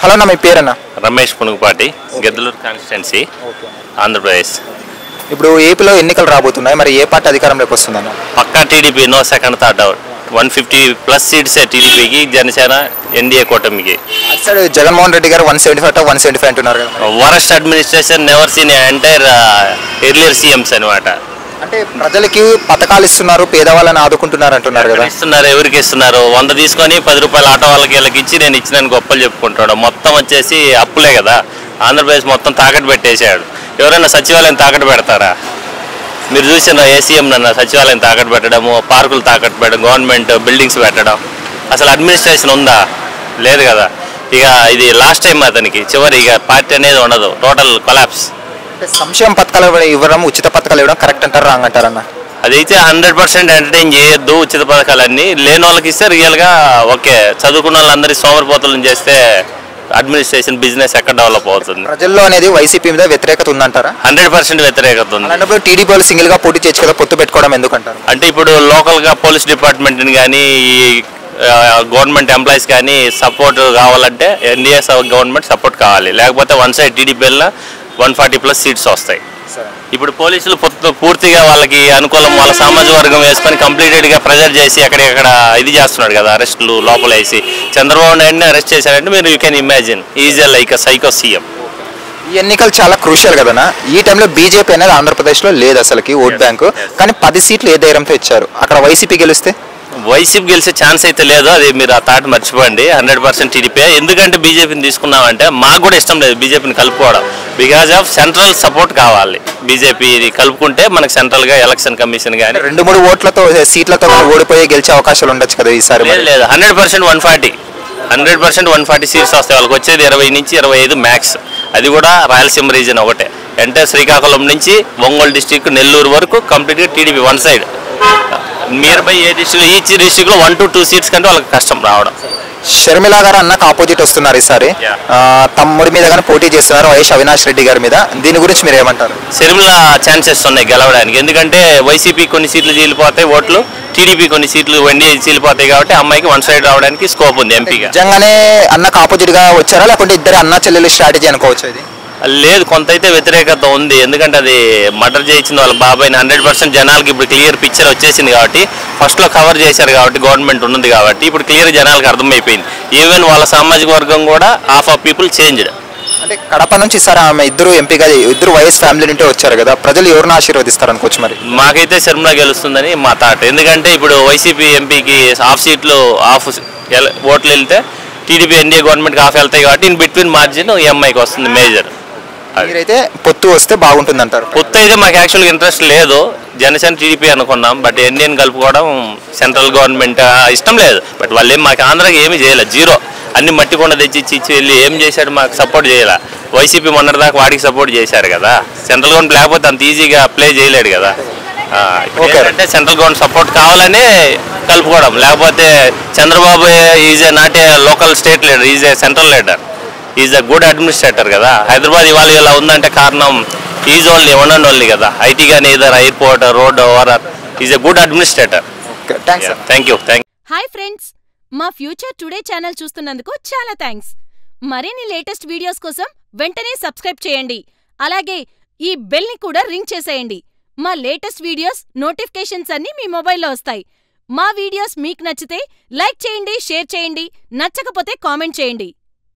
Hello నా మీ పేరన్నా? రమేష్ పునుగుపాటి గెద్దలూరు కాన్స్టిట్యున్సీ ఆంధ్రప్రదేశ్. ఇప్పుడు ఏపీలో ఎన్నికలు రాబోతున్నాయి మరి ఏ పార్టీ అధికారంలోకి వస్తుందన్న? పక్కా TDP no second thought out. One fifty plus సీట్సే టీడీపీకి జనసేన ఎన్డీఏ కూటమికి. Side Jaganmohan Reddy garu one seventy five one seventy five అంటున్నారు worst administration never seen entire earlier CMs అనమాట అంటే ప్రజలకి పథకాలు ఇస్తున్నారు పేదవాళ్ళని ఆదుకుంటున్నారు అంటున్నారు కదా. ఇస్తున్నారు ఎవరికి ఇస్తున్నారు? వంద తీసుకొని పది రూపాయలు ఆటో వాళ్ళకి వీళ్ళకి ఇచ్చి నేను ఇచ్చినాను గొప్పలు చెప్పుకుంటాడు మొత్తం వచ్చేసి అప్పులే కదా. ఆంధ్రప్రదేశ్ మొత్తం తాకట్టు పెట్టేశాడు. ఎవరైనా సచివాలయం తాకట్టు పెడతారా? మీరు చూసిన ఏసీఎం నన్న సచివాలయం తాకట్టు పెట్టడము పార్కులు తాకట్టు పెట్టడం గవర్నమెంట్ బిల్డింగ్స్ పెట్టడం? అసలు అడ్మినిస్ట్రేషన్ ఉందా? లేదు కదా. ఇక ఇది లాస్ట్ టైం అతనికి. చివరి ఇక పార్టీ అనేది ఉండదు. టోటల్ కొలాప్స్ అంటే సంక్షేమ పథకాలు ఇవ్వ- ఇవ్వడం ఉచిత పథకాలు ఇవ్వడం కరెక్ట్ అంటారు రాంగ్ అంటారన్న అదైతే హండ్రెడ్ పర్సెంట్ ఎంటర్టైన్ చేయొద్దు ఉచిత పథకాలన్నీ. లేని వాళ్ళకి ఇస్తే రియల్గా ఓకే. చదువుకున్న వాళ్ళందరి సోమరిపోతులను చేస్తే అడ్మినిస్ట్రేషన్ బిజినెస్ ఎక్కడ డెవలప్ అవుతుంది? ప్రజల్లో అనేది వైసీపీ మీద వ్యతిరేకత ఉందంటారా? హండ్రెడ్ పర్సెంట్ వ్యతిరేకత ఉంది. అలాంటప్పుడు టీడీపీ వాళ్ళు సింగిల్గా పోటీ చేయొచ్చు కదా పొత్తు పెట్టుకోవడం ఎందుకంటారు? అంటే ఇప్పుడు లోకల్గా పోలీస్ డిపార్ట్మెంట్ని కానీ ఈ గవర్నమెంట్ ఎంప్లాయీస్ కానీ సపోర్ట్ కావాలంటే ఎన్డీఏ గవర్నమెంట్ సపోర్ట్ కావాలి. లేకపోతే one side TDP one forty plus seats వస్తాయి. ఇప్పుడు పోలీసులు పూర్తిగా వాళ్ళకి అనుకూలం వాళ్ళ సామాజిక వర్గం వేసుకొని కంప్లీటెడ్గా ప్రెజర్ చేసి అక్కడెక్కడ ఇది చేస్తున్నాడు కదా అరెస్టులు లోపల వేసి. చంద్రబాబు నాయుడుని అరెస్ట్ చేశారంటే మీరు you can imagine easy like psycho CM ఈ ఎన్నికలు చాలా క్రూషియల్ కదనా ఈ టైంలో బీజేపీ అనేది ఆంధ్రప్రదేశ్లో లేదు అసలుకి ఓట్ బ్యాంకు. కానీ పది సీట్లు ఏ ధైర్యంతో ఇచ్చారు? అక్కడ వైసీపీ గెలిస్తే? వైసీపీ గెలిచే ఛాన్స్ అయితే లేదు. అది మీరు ఆ థాట్ మర్చిపోండి. Hundred percent TDP. ఎందుకంటే బీజేపీని తీసుకున్నామంటే మాకు కూడా ఇష్టం లేదు బీజేపీని కలుపుకోవడం. బికాజ్ ఆఫ్ సెంట్రల్ సపోర్ట్ కావాలి. బీజేపీ కలుపుకుంటే మనకు సెంట్రల్గా ఎలక్షన్ కమిషన్ కానీ రెండు మూడు ఓట్లతో సీట్లతో ఓడిపోయి గెలిచే అవకాశాలు ఉండొచ్చు కదా ఈసారి. లేదు hundred percent one forty hundred percent one forty seats వస్తాయి. వాళ్ళకి వచ్చేది ఇరవై నుంచి ఇరవై ఐదు మ్యాక్స్ అది కూడా రాయలసీమ రీజన్ ఒకటే. అంటే శ్రీకాకుళం నుంచి ఒంగోలు డిస్టిక్ నెల్లూరు వరకు కంప్లీట్గా TDP one side near by a district each డిస్టిక్లో వన్ టు టూ సీట్స్ కంటే వాళ్ళకి కష్టం రావడం. షర్మిల గారు అన్నకు ఆపోజిట్ వస్తున్నారు ఈసారి. తమ్ముడి మీద కానీ పోటీ చేస్తున్నారు వైఎస్ అవినాష్ రెడ్డి గారి మీద. దీని గురించి మీరు ఏమంటారు? సిరిమిల ఛాన్సెస్ ఉన్నాయి గెలవడానికి. ఎందుకంటే వైసీపీ కొన్ని సీట్లు చీలిపోతాయి ఓట్లు టీడీపీ కొన్ని సీట్లు ఎన్డీఏ చీలిపోతాయి కాబట్టి అమ్మాయికి వన్ సైడ్ రావడానికి స్కోప్ ఉంది ఎంపీగా. నిజంగానే అన్నకు ఆపోజిట్గా వచ్చారా? లేకుంటే ఇద్దరు అన్న చెల్లెలు స్ట్రాటజీ అనుకోవచ్చు ఇది? లేదు కొంత అయితే వ్యతిరేకత ఉంది. ఎందుకంటే అది మర్డర్ చేయించిన వాళ్ళ బాబాయ్ని హండ్రెడ్ పర్సెంట్ జనాలకి ఇప్పుడు క్లియర్ పిక్చర్ వచ్చేసింది కాబట్టి ఫస్ట్లో కవర్ చేశారు కాబట్టి గవర్నమెంట్ ఉన్నది కాబట్టి ఇప్పుడు క్లియర్ జనాలకు అర్థమైపోయింది. ఈవెన్ వాళ్ళ సామాజిక వర్గం కూడా హాఫ్ ఆఫ్ పీపుల్ చేంజ్డ్ అంటే కడప నుంచి సార్ ఆమె ఇద్దరు ఎంపీగా ఇద్దరు వైఎస్ ఫ్యామిలీ నుండి వచ్చారు కదా ప్రజలు ఎవరిని ఆశీర్వదిస్తారు అనుకోవచ్చు మరి? మాకైతే శర్మిల గెలుస్తుందని మా థాట్ ఎందుకంటే ఇప్పుడు వైసీపీ ఎంపీకి హాఫ్ సీట్లు హాఫ్ ఓట్లు వెళ్తే టీడీపీ ఎన్డీఏ గవర్నమెంట్కి హాఫ్ వెళ్తాయి కాబట్టి ఇన్ బిట్వీన్ మార్జిన్ ఎంఐకి వస్తుంది మేజర్. మీరైతే పొత్తు వస్తే బాగుంటుంది అంటారు కొత్త అయితే మాకు యాక్చువల్గా ఇంట్రెస్ట్ లేదు. జనసేన టీడీపీ అనుకున్నాం బట్ ఎన్డీఎన్ కలుపుకోవడం సెంట్రల్ గవర్నమెంట్ ఇష్టం లేదు. బట్ వాళ్ళు ఏం మాకు ఆంధ్రాకి ఏమీ చేయలేదు జీరో అన్ని మట్టి కొండ తెచ్చి ఇచ్చి వెళ్ళి ఏం చేశాడు మాకు సపోర్ట్ చేయలే. వైసీపీ మొన్నటిదాకా వాడికి సపోర్ట్ చేశారు కదా. సెంట్రల్ గవర్నమెంట్ లేకపోతే అంత ఈజీగా ప్లే చేయలేడు కదా. ఏంటంటే సెంట్రల్ గవర్నమెంట్ సపోర్ట్ కావాలని కలుపుకోవడం. లేకపోతే Chandrababu is a not a local state leader is a central leader is a good administrator కదా. హైదరాబాద్ ఇవాళ ఇలా ఉందంటే కారణం is only one and only కదా. ఐటీ కానీ either airport road over is a good administrator. Thank you thank hi friends మా future today channel చూస్తున్నందుకు చాలా థ్యాంక్స్ మరిన్ని లేటెస్ట్ వీడియోస్ కోసం వెంటనే సబ్స్క్రైబ్ చేయండి. అలాగే ఈ బెల్ని కూడా రింగ్ చేసేయండి. మా లేటెస్ట్ వీడియోస్ నోటిఫికేషన్స్ అన్నీ మీ మొబైల్లో వస్తాయి. మా వీడియోస్ మీకు నచ్చితే లైక్ చేయండి షేర్ చేయండి నచ్చకపోతే కామెంట్ చేయండి.